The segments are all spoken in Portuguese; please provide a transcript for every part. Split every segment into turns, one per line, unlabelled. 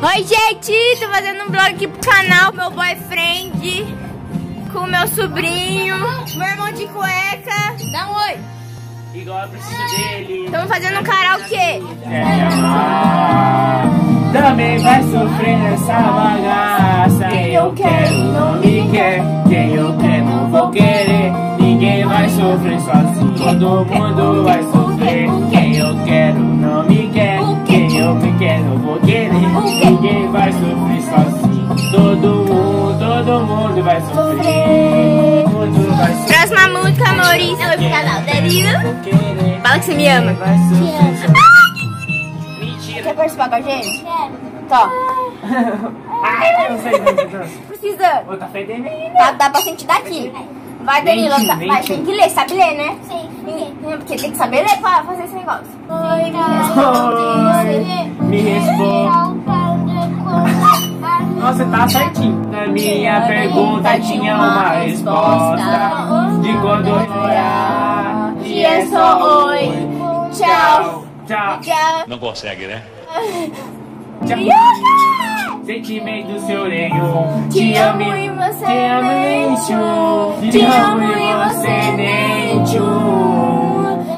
Oi, gente! Tô fazendo um vlog aqui pro canal, meu boyfriend, com meu sobrinho, meu irmão de cueca. Dá um oi!
Igual eu preciso dele.
Estamos fazendo um karaokê.
Também vai sofrer nessa bagaça. Quem eu quero não me quer. Quem eu quero não vou querer. Ninguém vai sofrer sozinho. Todo mundo vai sofrer. Vai sofrer. Vai.
Próxima música, Maurício. Oi pro canal, Danilo. Fala que você me ama.
Vai sofrer. Mentira.
Quer participar com a gente? Tá.
Ai, eu não sei.
Precisa.
Ô, tá fedendo né?
Tá, dá pra sentir daqui. Vai, Danilo. Tá, vai, tem que ler, sabe ler, né?
Sim,
Porque tem que saber ler pra fazer esse negócio.
Oi,
Oi, me responde. Nossa, tá certinho. Na minha pergunta tinha uma resposta. De quando eu orar.
E é só oi. Tchau.
Tchau.
Tchau.
Não consegue, né?
Tchau. Sentimento seu nenhum.
Te amo e você
Te amo nem. Te amo e você nem.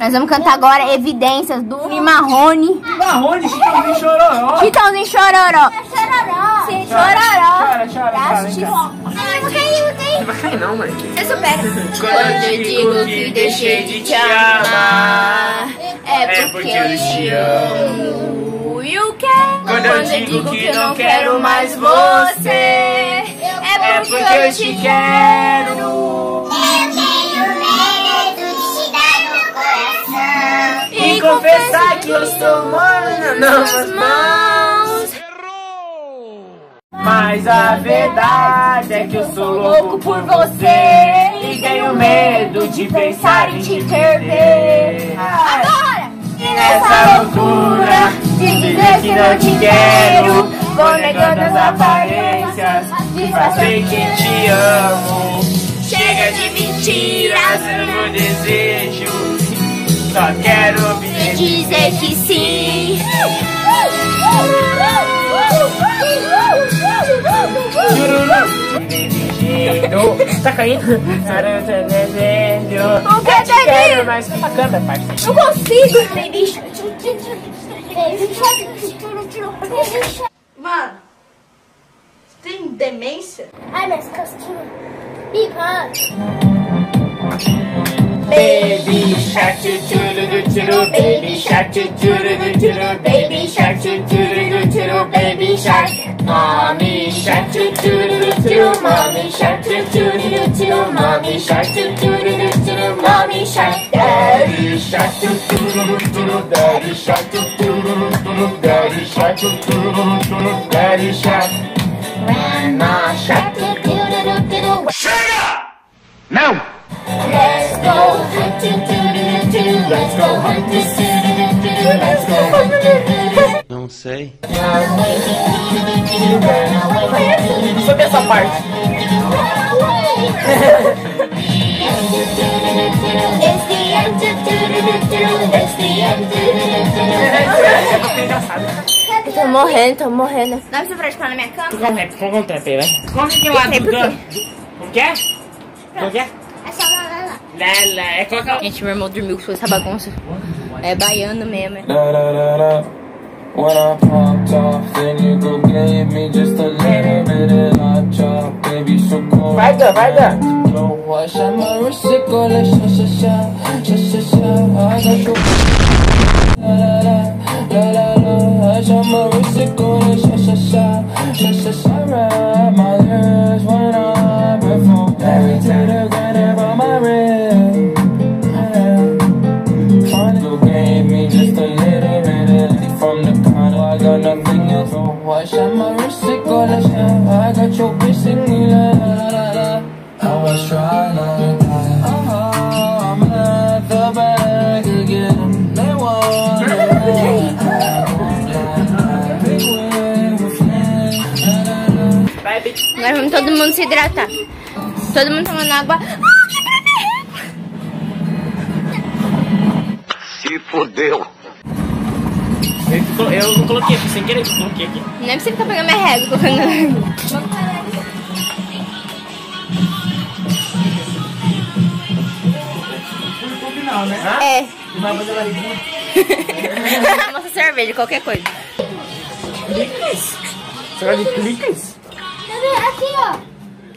Nós vamos cantar agora Evidências do Marrone.
Marrone, chitãozinho chororó.
Chitãozinho Chororó.
Chororó.
Sim, Chororó.
Chora, chora, chora. vem cá.
Ai, não caiu, não.
Vai cair não, mãe.
Você supera.
Quando eu digo que deixei de te amar,
é porque eu te amo. E o que?
Quando eu digo que não quero mais você,
é
é porque eu te quero.
Eu tenho medo de te dar no coração.
E confessar que eu sou nas
Suas
mãos.
mãos.
Mas a verdade é que eu sou louco por você e tenho medo de pensar em te perder.
Agora!
E nessa loucura de dizer que não te quero, vou negando as aparências fazer que te amo. Chega de mentiras, meu desejo, só quero ouvir
Dizer que sim.
Desistindo. Tá caindo?
O que,
te quero, mas canta, canta, parceiro.
Não consigo.
Baby,
Mano, você tem demência?
Ai, minhas costinhas.
Baby shark doo choo baby shark doo choo baby shark choo baby shark. Mommy shark, doo doo doo doo doo. Mommy shark, doo doo doo doo doo. Mommy shark, doo doo doo doo doo. Mommy shark. Daddy shark, doo doo doo doo doo. Daddy shark, doo doo doo doo doo. Daddy shark, doo doo doo doo doo. Daddy shark. Grandma shark, doo doo doo doo doo. Shut up! Now. Let's go hunting, doo doo doo doo. Let's go hunting, doo doo doo doo. Let's go
hunting. Sei.
Sobre essa parte.
It's the end. It's the end.
É engraçado.
Eu tô morrendo, tô morrendo. Dá pra você praticar na minha cama?
Correto, vamos contar aí, vai. Conta aqui lá do
por quê.
Dan. Como que é? Que é?
É só lá, lá, lá.
Lala, é colocar
Gente, meu irmão dormiu com essa bagunça. É baiano mesmo. é.
When I popped off, then you go gave me just a little bit of hot chop, baby, so cold.
Dan, vai, Dan.
Blow wash, I'm a reciprocal, like sha sha sha, sha sha sha. I got your la la la, la la la. I'm a reciprocal, like sha. I got your bitch singing la la la la. I was trying to die. Oh, I'm at the back again. They want
Vai, bitch.
Agora vamos todo mundo se hidratar. Todo mundo tomando água.
¡Ah, se fodeu.
Eu não coloquei, foi sem querer que eu coloquei aqui.
Não é você que tá pegando minha régua, colocando.
Não, né?
É.
Vai fazer.
Mostra cerveja, qualquer coisa.
Clicas? Você gosta de clicas?
Aqui, ó.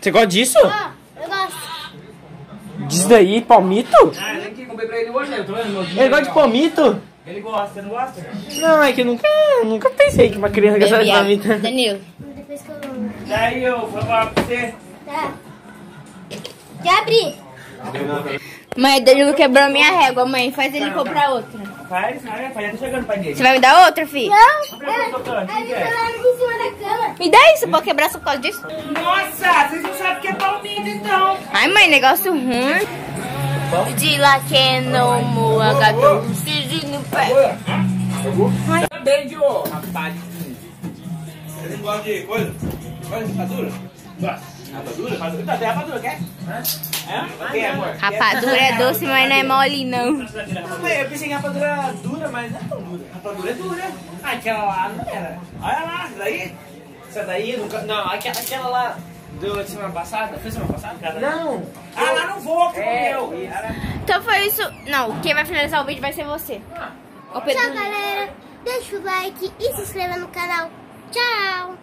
Você gosta disso?
Ó, eu gosto.
Disso daí, palmito?
Ah, nem que comprei pra ele hoje, né? Eu tô vendo meu
Ele gosta de palmito?
Ele gosta, você não gosta?
Não, é que eu nunca, nunca pensei que uma criança gostasse de palmito.
Danilo.
Depois que eu...
Daí eu vou falar pra você.
Tá. Já abri.
Mãe, Danilo quebrou minha régua, mãe. Faz ele comprar outra.
Faz, vai, já tá chegando pra dele.
Você vai me dar outra, filho?
Não.
É?
em cima da cama.
Me dá isso, pode quebrar só por causa disso?
Nossa, vocês não sabem o que é palmito então.
Ai, mãe, negócio ruim. De lá que não moa, gato. Se no pé.
Também de ô, rapaz. Você gosta de coisa? Gosta de rapadura? Gosta. Rapadura? Rapadura? Tá, tem rapadura, quer? É? Amor?
Rapadura é doce, mas não é mole, não.
Não, eu pensei em rapadura dura, mas não é tão dura. Rapadura é dura. Ah, aquela lá não era. Olha lá, essa daí. Essa daí nunca. Não, aquela, aquela lá do semana passada. Foi semana passada? Não. Ah, lá não vou, que
É.
comeu. Era-
Então foi isso. Não, quem vai finalizar o vídeo vai ser você. Pedro.
Tchau, galera. Deixa o like e se inscreva no canal. Tchau.